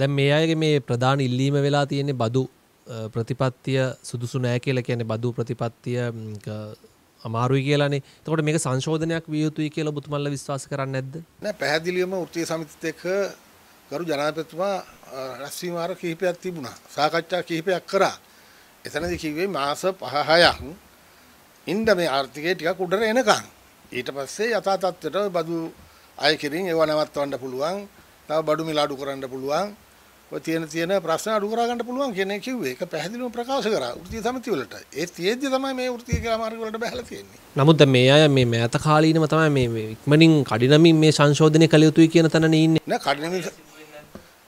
දැන් මේ අයගේ මේ ප්‍රධාන ඉල්ලීම වෙලා තියෙන්නේ බදු අ, ප්‍රතිපත්තිය සුදුසු නෑ කියලා කියන්නේ බදු ප්‍රතිපත්තිය ම්, ක- අමාරුයි කියලානේ. එතකොට මේක සංශෝධනයක් විය යුතුයි කියලා ඔබතුමන්ලා විශ්වාස කරන්නේ නැද්ද? නෑ පැහැදිලිවම වෘත්තීය සමිතිත් එක්ක ගරු ජනාධිපතිතුමා අ, රැස්වීම වාර කිහිපයක් තිබුණා. සාකච්ඡා කිහිපයක් කරා. එතනදී කිව්වේ මාස 5-6ක් ඉන්න මේ ආර්ථිකය ටිකක් උඩට එනකන්. ඊට පස්සේ යථා තත්ත්වයට බදු අය කිරින් ඒව නවත්වන්න පුළුවන්. තව බඩු මිල අඩු කරන්න පුළුවන්. ඔය තියෙන තියෙන ප්‍රශ්න අඩු කරගන්න පුළුවන් කියන එක කිව්වේ. ඒක පැහැදිලිවම ප්‍රකාශ කරා වෘත්තීය සමිතිය වලට. ඒ තියෙද්දි තමයි මේ වෘත්තීය ක්‍රියාමාර්ග වලට බහැලා තියෙන්නේ. නමුත් දැන් මේ අය මේ මෑත කාලීනව තමයි මේ මේ ඉක්මනින් කඩිනමින් මේ සංශෝධනය කළ යුතුයි කියන තැනනේ ඉන්නේ. නෑ කඩිනමින්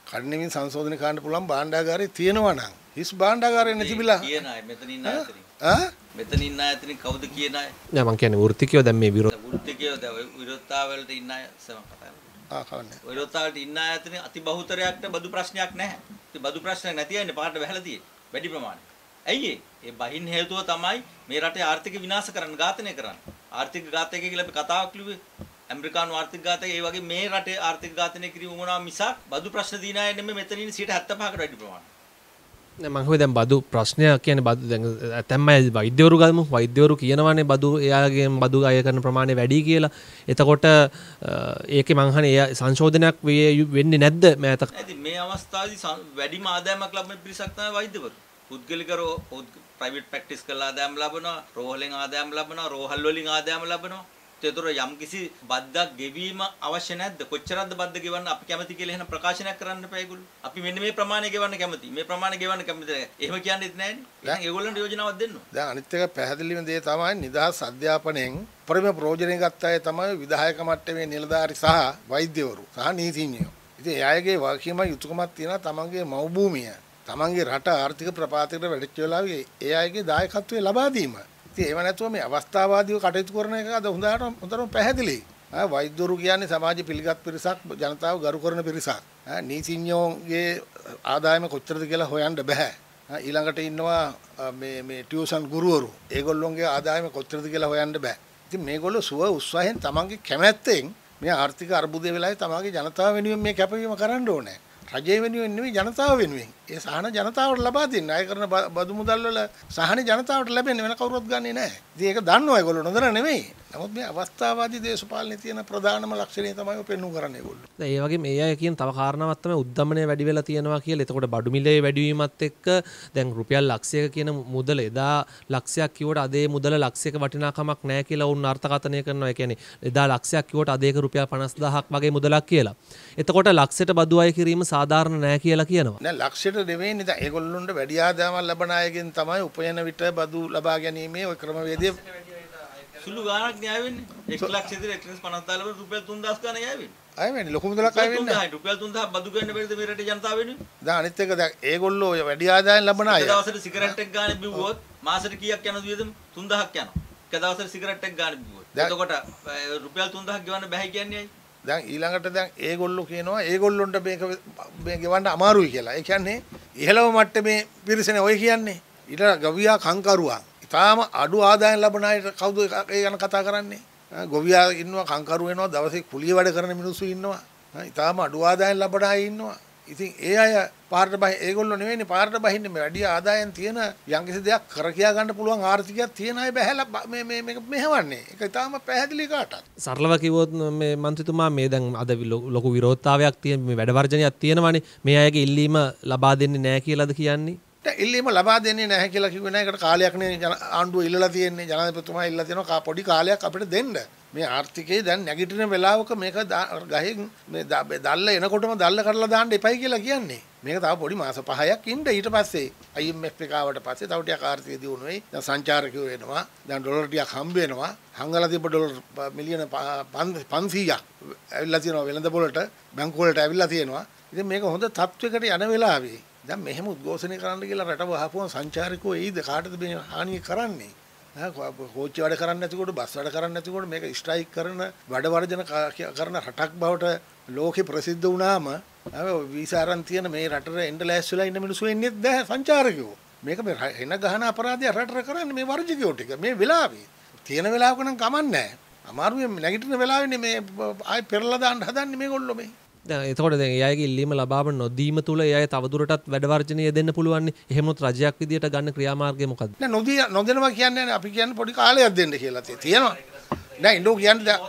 කඩිනමින් සංශෝධනය කරන්න පුළුවන් භාණ්ඩාගාරය තියෙනවා නම් හිස් භාණ්ඩාගාරය නැතිබිලා කියන අය මෙතන ඉන්න අයතරින් ඈ මෙතන ඉන්න අයතරින් කවුද කියන අය නෑ මං කියන්නේ වෘත්තිකයෝ දැන් මේ විරෝධ වෘත්තිකයෝ දැන් විරෝධතාවලට ඉන්න අය සම කතා කරනවා ආ කවන්නේ විරෝධතාවලට ඉන්න අය අතරින් අති බහුතරයක්ට බදු ප්‍රශ්නයක් නැහැ. ඉතින් බදු ප්‍රශ්නයක් නැති අයනේ පාට වැහලා තියෙන්නේ. වැඩි ප්‍රමාණයක්. ඇයි ඒ? ඒ බහින් හේතුව තමයි මේ රටේ ආර්ථික විනාශ කරන්න ඝාතනය කරන්න. ආර්ථික ඝාතකය කියලා අපි කතාවක් ලිව්වේ. ඇමරිකානු ආර්ථික ඝාතකය ඒ වගේ මේ රටේ ආර්ථික ඝාතනය කිරීම උමනා මිසක් බදු ප්‍රශ්න දින අය නෙමෙයි මෙතන ඉන්නේ 75කට වැඩි ප්‍රමාණයක්. නෑ මං හිතුවේ දැන් බදු ප්‍රශ්නයක් කියන්නේ බදු දැන් ඇතැම්ම අය වෛද්‍යවරු ගමු වෛද්‍යවරු කියනවානේ බදු එයාගෙන් බදු අය කරන ප්‍රමාණය වැඩි කියලා. එතකොට අ, ඒකේ මං අහන්නේ එයා සංශෝධනයක් විය යු- වෙන්නේ නැද්ද මෑත ඉතින් මේ අවස්ථාවේදී සම්- වැඩිම ආදායමක් ලබන පිරිසක් තමයි වෛද්‍යවරු. පුද්ගලික රෝ ප්‍රයිවට් ප්‍රැක්ටිස් කරලා ආදායම් ලබනවා, රෝහලෙන් ආදායම් ලබනවා, රෝහල් වලින් ආදායම් ලබනවා. ඒතර යම්කිසි බද්දක් ගෙවීම අවශ්‍ය නැද්ද? කොච්චරක්ද බද්ද ගෙවන්න අපි කැමති කියලා එහෙනම් ප්‍රකාශනයක් කරන්න එපා ඒගොල්ලෝ. අපි මෙන්න මේ ප්‍රමාණය ගෙවන්න කැමති. මේ ප්‍රමාණය ගෙවන්න කැමති. එහෙම කියන්නේත් නැහැනේ. එහෙනම් ඒගොල්ලන්ට යෝජනාවක් දෙන්න ඕන. දැන් අනිත් එක පැහැදිලිම දේ තමයි නිදහස් අධ්‍යාපනයෙන් පරිම ප්‍රයෝජනය ගත්ත අය තමයි විධායක මට්ටමේ නිලධාරි සහ වෛද්‍යවරු සහ නීතිඥයෝ. ඉතින් ඒ අයගේ වගකීම යුතුයකමක් තියෙනවා තමන්ගේ මව්භූමිය තමන්ගේ රට ආර්ථික ප්‍රපාතයකට වැඩිච්ච වෙලාවේ ඒ අයගේ දායකත්වය ලබා දීම. ඉතින් ඒව නැතුව මේ අවස්ථාවාදීව කටයුතු කරන එක අද හොඳට හොඳටම පැහැදිලි. ආ වෛද්‍යවරු කියන්නේ සමාජ පිළිගත් පිරිසක් ජනතාව ගරු කරන පිරිසක්. ආ නීතිඥයෝගේ ආදායම කොච්චරද කියලා හොයන්න බෑ. ආ, ඊළඟට ඉන්නවා ආ, මේ මේ ටියුෂන් ගුරුවරු. ඒගොල්ලොන්ගේ ආදායම කොච්චරද කියලා හොයන්න බෑ. ඉතින් මේගොල්ලෝ සුව උත්සාහයෙන් තමන්ගේ කැමැත්තෙන් මේ ආර්ථික අර්බුදය වෙලාවේ තමන්ගේ ජනතාව වෙනුවෙන් මේ කැපවීම කරන්න ඕනේ. රජය වෙනුවෙන් නෙවෙයි ජනතාව වෙනුවෙන්. ඒ සහන ජනතාවට ලබා දෙන්න. අය කරන බ- බදු මුදල් වල සහන ජනතාවට ලැබෙන්නේ වෙන කවුරුත් ගන්නෙ නැහැ. ඉතින් ඒක දන්නවා ඒගොල්ලෝ නොදන්න නෙවෙයි. නමුත් මේ අවස්ථාවාදී දේශපාලනේ තියෙන ප්‍රධානම ලක්ෂණය තමයි ඔය පෙන්වු කරන්නේ ඒගොල්ලෝ. දැන් ඒ වගේ මේ අය කියන තව කාරණාවක් තමයි උද්දමනය වැඩි වෙලා තියෙනවා කියලා. එතකොට බඩු මිලේ වැඩි වීමත් එක්ක දැන් රුපියල් ලක්ෂයක කියන මුදල එදා ලක්ෂයක් කිව්වට අද ඒ මුදල ලක්ෂයක වටිනාකමක් නැහැ කියලා උන් අර්ථකථනය කරනවා. ඒ කියන්නේ එදා ලක්ෂයක් කිව්වට අද ඒක රුපියල් 50000ක් වගේ මුදලක් කියලා. එතකොට ලක්ෂයට බදු අය කිරීම සාධාරණ නැහැ කියලා කියනවා. නෑ ලක්ෂයට නෙවෙයි නේද ඒගොල්ලොන්ට වැඩි ආදායමක් ලබන අයගෙන් තමයි උපයන විට බදු ලබා ගැනීමේ ওই ක්‍රමවේදය සුළු ගාණක් න්යාය වෙන්නේ. 1 ලක්ෂ ඉදිරි 150 දාලා රුපියල් 3000 ගාණ න්යාය වෙන්නේ. අය වෙන්නේ ලොකු මුදලක් අය වෙන්නේ. රුපියල් 3000 බදු ගන්න බැරිද මේ රටේ ජනතාව වෙනුවෙන්? දැන් අනිත් එක දැන් ඒගොල්ලෝ වැඩි ආදායම් ලබන අය එක දවසට සිගරට් එකක් ගන්න බිව්වොත් මාසෙට කීයක් යනවද වියදම 3000ක් යනවා. එක දවසට සිගරට් එකක් ගන්න බිව්වොත්. එතකොට රුපියල් 3000ක් ගෙවන්න බැහැ කියන්නේ ඇයි? දැන් ඊළඟට දැන් ඒගොල්ලෝ කියනවා ඒගොල්ලොන්ට මේක මේ ගෙවන්න අමාරුයි කියලා. ඒ කියන්නේ ඉහළම මට්ටමේ පිරිසනේ ඔය කියන්නේ. ඊට ගවියා කංකරුවා. ඊටාම අඩු ආදායම් ලබන අයට කවුද ඒ ගැන කතා කරන්නේ? ආ, ගොවියා ඉන්නවා කංකරු වෙනවා දවසේ කුලිය වැඩ කරන මිනිස්සු ඉන්නවා. ආ, ඊටාම අඩු ආදායම් ලබන අය ඉන්නවා. ඉතින් ඒ අය පාරට බහි ඒගොල්ලෝ නෙවෙයිනේ පාරට බහින්නේ මේ වැඩි ආදායම් තියෙන යම්කිසි දෙයක් කර කියා ගන්න පුළුවන් ආර්ථිකයක් තියෙන අය බහැලා බ- මේ මේ මේක මෙහෙවන්නේ. ඒක ඊටාම පැහැදිලි කාටත්. සරලව කිව්වොත් මේ මන්ත්‍රීතුමා මේ දැන් අද ලො- ලොකු විරෝධතාවයක් තියෙන මේ වැඩ වර්ජනයක් තියෙනවානේ. මේ අයගේ ඉල්ලීම ලබා දෙන්නේ නැහැ කියලාද කියන්නේ? දැන් ඉල්ලීම ලබා දෙන්නේ නැහැ කියලා කිව්වේ නැහැ. ඒකට කාලයක් නේ ජන- ආණ්ඩුව ඉල්ලලා තියෙන්නේ. ජනාධිපතිතුමා ඉල්ලලා තියෙනවා කා පොඩි කාලයක් අපිට දෙන්න. මේ ආර්ථිකයේ දැන් නැගිටින වෙලාවක මේක දා- ගහෙන් මේ ද- දැල්ල එනකොටම දැල්ල කරලා දාන්න එපයි කියලා කියන්නේ. මේක තව පොඩි මාස 5ක් ඉන්න ඊට පස්සේ IMF එක ආවට පස්සේ තව ටිකක් ආර්ථිකය දියුණු වෙයි. දැන් සංචාරකයෝ එනවා. දැන් ඩොලර් ටිකක් හම්බ වෙනවා. හංගලා තිබ්බ ඩොලර් ප- මිලියන ප- පන්- 500ක් ඇවිල්ලා තියෙනවා වෙළඳ පොළට බැංකු වලට ඇවිල්ලා තියෙනවා. ඉතින් මේක හොඳ තත්වයකට යන වෙලාවේ දැන් මෙහෙම උද්ඝෝෂණය කරන්න කියලා රට වහපුවම සංචාරකයෝ එයිද? කාටද මේ හානිය කරන්නේ? ඈ කෝ- කෝච්චි වැඩ කරන්නේ නැතිකොට බස් වැඩ කරන්නේ නැතිකොට මේක ස්ට්‍රයික් කරන වැඩ වර්ජන ක- කිය- කරන රටක් බවට ලෝකෙ ප්‍රසිද්ධ වුණාම ඈ ඔය වීසා අරන් තියෙන මේ රටට එන්න ලෑස්තිලා ඉන්න මිනිස්සු එන්නේ නැහැ සංචාරකයෝ. මේක මේ ර- එන ගහන අපරාධය රටට කරන්නේ මේ වර්ජකයෝ ටික මේ වෙලාවේ. තියෙන වෙලාවක නම් කමන්නේ නැහැ. අමාරුවෙන් නැගිටින වෙලාවෙන්නේ මේ ආයි පෙරලා දාන්න හදන්නේ මේගොල්ලෝ මේ. දැන් එතකොට දැන් ඒ අයගේ ඉල්ලීම ලබාව නොදීම තුල ඒ අය තවදුරටත් වැඩවර්ජනය දෙන්න පුළුවන්. එහෙමනොත් රජයක් විදියට ගන්න ක්‍රියාමාර්ගය මොකක්ද? නෑ නොදී නොදෙනවා කියන්නේ නෑ. අපි කියන්නේ පොඩි කාලයක් දෙන්න කියලා තියෙ- තියෙනවා. නෑ ඉන්නෝ කියන්නේ දැන්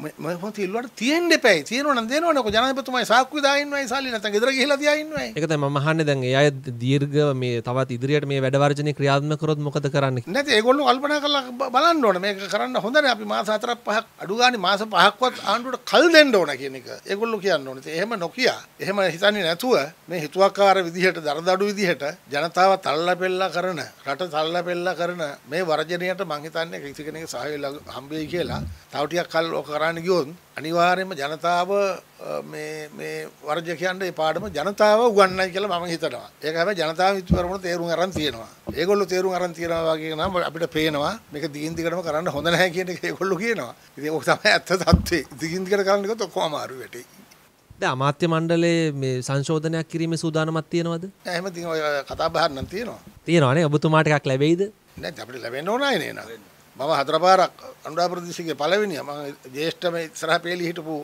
මම තිල්ලුවට තියෙන්න එපැයි. තියෙනවනම් දෙනවනේ. ජනාධිපතිතුමයි සාක්කුවේ දා ඉන්නවයි සල්ලි නැත්නම් ගෙදර ගිහිලා තියා ඉන්නවයි. ඒක තමයි මම අහන්නේ දැන් ඒ අය දීර්ඝ මේ තවත් ඉදිරියට මේ වැඩවර්ජනය ක්‍රියාත්මක කරොත් මොකද කරන්නේ? නැති ඒගොල්ලෝ කල්පනා කරලා බලන්න ඕනේ මේක කරන්න හොඳ නෑ අපි මාස හතරක් පහක් අඩු ගානේ මාස පහක්වත් ආණ්ඩුවට කල් දෙන්න ඕන කියන එක ඒගොල්ලෝ කියන්න ඕනේ ඉතින් එහෙම නොකිය එහෙම හිතන්නේ නැතුව මේ හිතුවක්කාර විදිහට දරදඩු විදිහට ජනතාව තල්ලා පෙල්ලා කරන රට තල්ලා පෙල්ලා කරන මේ වර්ජනයට මං හිතන්නේ කිසි කෙනෙක් සහයෝගය හම්බෙයි කියලා තව ටිකක් කල් ඔක කරන්න ගියොත් අනිවාර්යයෙන්ම ජනතාව මේ මේ වර්ජ කියන්නේ ඒ පාඩම ජනතාව උගන්නයි කියලා මම හිතනවා. ඒක හැබැයි ජනතාව විතු කරමුණ තේරුම් අරන් තියෙනවා. ඒගොල්ලෝ තේරුම් අරන් තියෙනවා වගේ නම් අපිට පේනවා මේක දිගින් දිගටම කරන්න හොඳ නැහැ කියන එක ඒගොල්ලෝ කියනවා. ඉතින් ඕක තමයි ඇත්ත தත්ත්වේ. දිගින් දිගට කරන්න ගියොත් ඔක්කොම අමාරු වෙටි. දැන් අමාත්‍ය මණ්ඩලයේ මේ සංශෝධනයක් කිරීමේ සූදානමක් තියෙනවද? එහෙම ඉතින් ඔය කතා බහක් නම් තියෙනවා. තියෙනවනේ ඔබතුමාට එකක් ලැබෙයිද? නැත්නම් අපිට ලැබෙන්න ඕනයි නේන. මම හතර පාරක් අනුරාධපුර දිස්ත්‍රික්කේ පළවෙනියා මම ජේෂ්ඨම ඉස්සරහ පෙළි හිටපු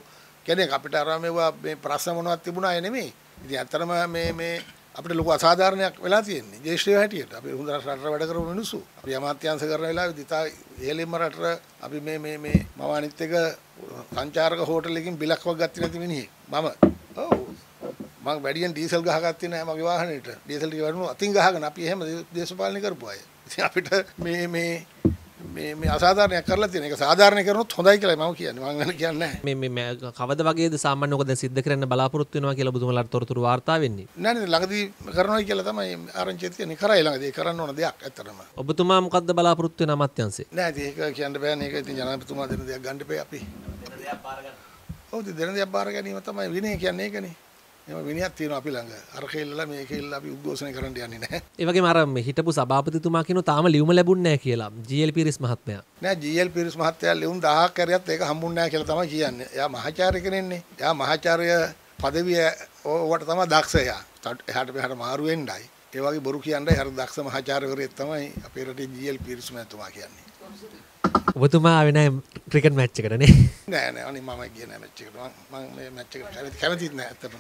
කෙනෙක් අපිට අර මේවා මේ ප්‍රශ්න මොනවද තිබුණා ඒ නෙමෙයි. ඉතින් ඇත්තටම මේ මේ අපිට ලොකු අසාධාරණයක් වෙලා තියෙන්නේ. ජේෂ්ඨයෝ හැටියට අපි හොඳ රටට වැඩ කරපු මිනිස්සු. අපි අමාත්‍යාංශ කරන වෙලාවේ දිතා ඉහළින්ම රටට අපි මේ මේ මේ මම අනිත් එක සංචාරක හෝටලෙකින් බිලක් වක් ගත්තේ නැති මිනිහෙක්. මම ඔව් මම වැඩියෙන් ඩීසල් ගහගත්තේ නැහැ මගේ වාහනේට. ඩීසල් ටික වරුණු අතින් ගහගෙන අපි එහෙම දේශපාලනය කරපු අය. ඉතින් අපිට මේ මේ මේ මේ අසාධාරණයක් කරලා තියෙන එක සාධාරණ කරනොත් හොඳයි කියලා මම කියන්නේ. මම වෙන කියන්නේ නැහැ. මේ මේ කවද වගේද සාමාන්‍ය ඔක දැන් සිද්ධ කරන්න බලාපොරොත්තු වෙනවා කියලා ඔබතුමාලාට තොරතුරු වාර්තා වෙන්නේ? නෑ නේද ළඟදී කරනවා කියලා තමයි ආරංචිය තියෙන්නේ. කරයි ළඟදී කරන්න ඕන දෙයක් ඇත්තටම. ඔබතුමා මොකද්ද බලාපොරොත්තු වෙන අමාත්‍යංශේ? නෑ ඉතින් ඒක කියන්න බෑනේ. ඒක ඉතින් ජනාධිපතිතුමා දෙන දෙයක් ගන්න එපේ අපි. ඔව් ඉතින් දෙන දෙයක් බාර ගැනීම තමයි විනය කියන්නේ ඒකනේ. එහෙම විනයක් තියෙනවා අපි ළඟ. අර කෙල්ලලා මේ කෙල්ලලා අපි උද්ඝෝෂණය කරන්න යන්නේ නැහැ. ඒ වගේම අර හිටපු සභාපතිතුමා කියනවා තාම ලියුම ලැබුණ නැහැ කියලා. ජී.එල් පීරිස් මහත්මයා. නෑ ජීඑල් පිරිස් මහත්තයා ලියුම් 1000ක් කරියත් ඒක හම්බුන්නේ නැහැ කියලා තමයි කියන්නේ. එයා මහාචාර්ය කෙනෙක්නේ. එයා මහාචාර්ය පදවිය ඕවට තමයි දක්ෂයා. එහාට මෙහාට මාරු වෙන්නයි. ඒ වගේ බොරු කියන්නේ හරි දක්ෂ මහාචාර්යවරයෙක් තමයි අපේ රටේ ජීඑල් පිරිස් මහතුමා කියන්නේ. ඔබතුමා ආවේ නැහැ ක්‍රිකට් මැච් එකට නේ. නෑ නෑ අනේ මම ගියේ නෑ මැච් එකට. මම මම මේ මැච් එකට කැමති කැමතිත් නෑ ඇත්තටම.